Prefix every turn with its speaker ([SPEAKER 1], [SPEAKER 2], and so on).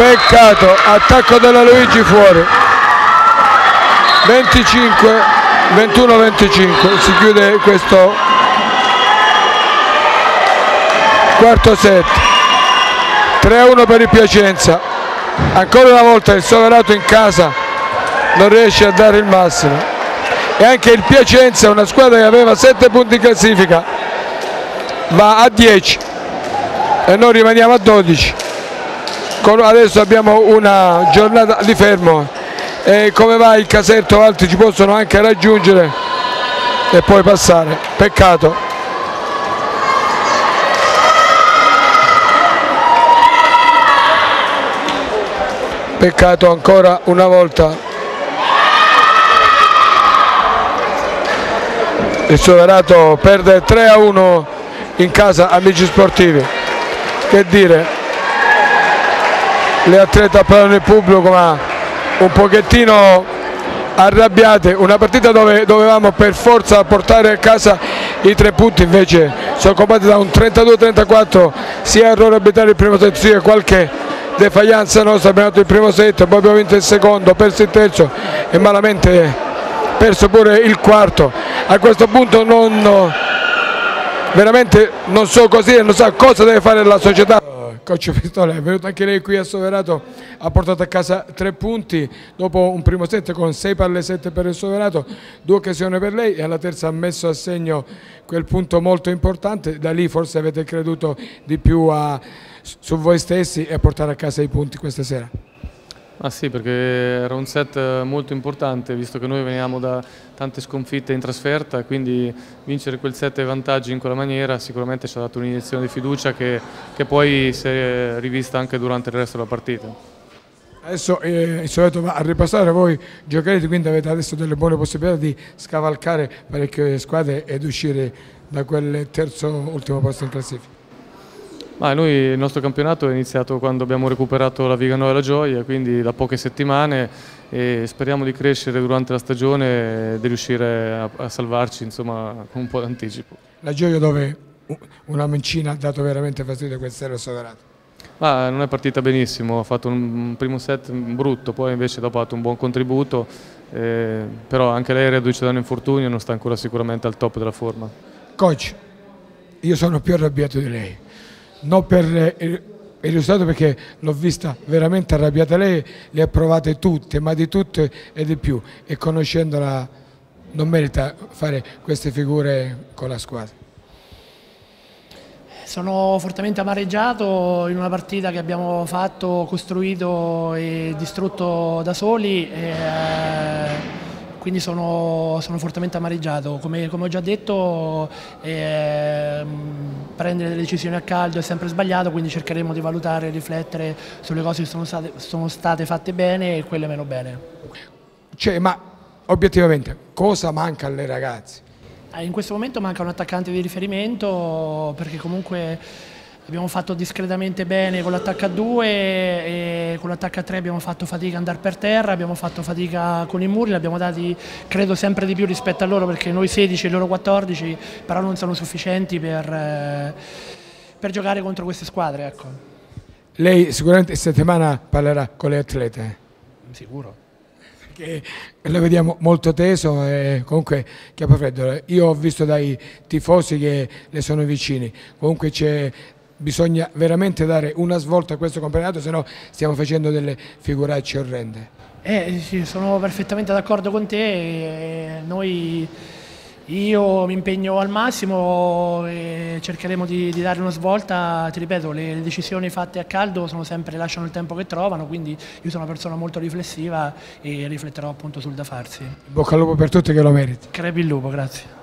[SPEAKER 1] peccato attacco della Luigi fuori. 25 21 25 si chiude questo quarto set. 3 a 1 per il Piacenza. Ancora una volta il Soverato in casa non riesce a dare il massimo. E anche il Piacenza una squadra che aveva 7 punti in classifica va a 10 e noi rimaniamo a 12 adesso abbiamo una giornata di fermo. E come va il casetto altri ci possono anche raggiungere e poi passare. Peccato. Peccato ancora una volta. Il Soverato perde 3 a 1 in casa amici sportivi. Che dire le atlete parlano il pubblico ma un pochettino arrabbiate, una partita dove dovevamo per forza portare a casa i tre punti invece sono combattuti da un 32-34 sia errore arbitrario il primo set sia qualche defaglianza nostra, abbiamo dato il primo set, poi abbiamo vinto il secondo, perso il terzo e malamente perso pure il quarto, a questo punto non, veramente non so così e non so cosa deve fare la società coach Pistola è venuto anche lei qui a Soverato, ha portato a casa tre punti dopo un primo set con sei palle sette per il Soverato, due occasioni per lei e alla terza ha messo a segno quel punto molto importante, da lì forse avete creduto di più a, su voi stessi e a portare a casa i punti questa sera.
[SPEAKER 2] Ah sì, perché era un set molto importante, visto che noi veniamo da tante sconfitte in trasferta, e quindi vincere quel set ai vantaggi in quella maniera sicuramente ci ha dato un'iniezione di fiducia che, che, poi si è rivista anche durante il resto della partita.
[SPEAKER 1] Adesso eh, il solito va a ripassare, voi giocherete, quindi avete adesso delle buone possibilità di scavalcare parecchie squadre ed uscire da quel terzo ultimo posto in classifica.
[SPEAKER 2] Ma noi il nostro campionato è iniziato quando abbiamo recuperato la Viganova e la Gioia, quindi da poche settimane e speriamo di crescere durante la stagione e di riuscire a, a salvarci insomma, con un po' d'anticipo.
[SPEAKER 1] La Gioia dove una mancina ha dato veramente fastidio a quest'era Soverato?
[SPEAKER 2] Ma non è partita benissimo, ha fatto un primo set brutto, poi invece dopo ha fatto un buon contributo, eh, però anche lei è reduce da un infortunio e non sta ancora sicuramente al top della forma.
[SPEAKER 1] Coach, io sono più arrabbiato di lei non per il risultato perché l'ho vista veramente arrabbiata lei, le ha provate tutte, ma di tutte e di più e conoscendola non merita fare queste figure con la squadra.
[SPEAKER 3] Sono fortemente amareggiato in una partita che abbiamo fatto, costruito e distrutto da soli. E, eh, quindi sono, sono fortemente amareggiato. Come, come, ho già detto eh, prendere delle decisioni a caldo è sempre sbagliato, quindi cercheremo di valutare e riflettere sulle cose che sono state, sono state fatte bene e quelle meno bene.
[SPEAKER 1] Cioè, ma obiettivamente cosa manca alle ragazze?
[SPEAKER 3] Eh, in questo momento manca un attaccante di riferimento perché comunque abbiamo fatto discretamente bene con l'attacco a 2 e con l'attacco a 3 abbiamo fatto fatica ad andare per terra, abbiamo fatto fatica con i muri, li abbiamo dati credo sempre di più rispetto a loro perché noi 16 e loro 14 però non sono sufficienti per, eh, per giocare contro queste squadre. Ecco.
[SPEAKER 1] Lei sicuramente settimana parlerà con le atlete?
[SPEAKER 3] Sicuro
[SPEAKER 1] che lo vediamo molto teso e comunque chiappa freddo. Io ho visto dai tifosi che le sono vicini, comunque c'è bisogna veramente dare una svolta a questo campionato, se no stiamo facendo delle figuracce orrende.
[SPEAKER 3] Eh, sì, sono perfettamente d'accordo con te, noi, io mi impegno al massimo e cercheremo di, di dare una svolta, ti ripeto, le, le, decisioni fatte a caldo sono sempre, lasciano il tempo che trovano, quindi io sono una persona molto riflessiva e rifletterò appunto sul da farsi.
[SPEAKER 1] Bocca al lupo per tutti che lo meriti.
[SPEAKER 3] Crepi il lupo, grazie.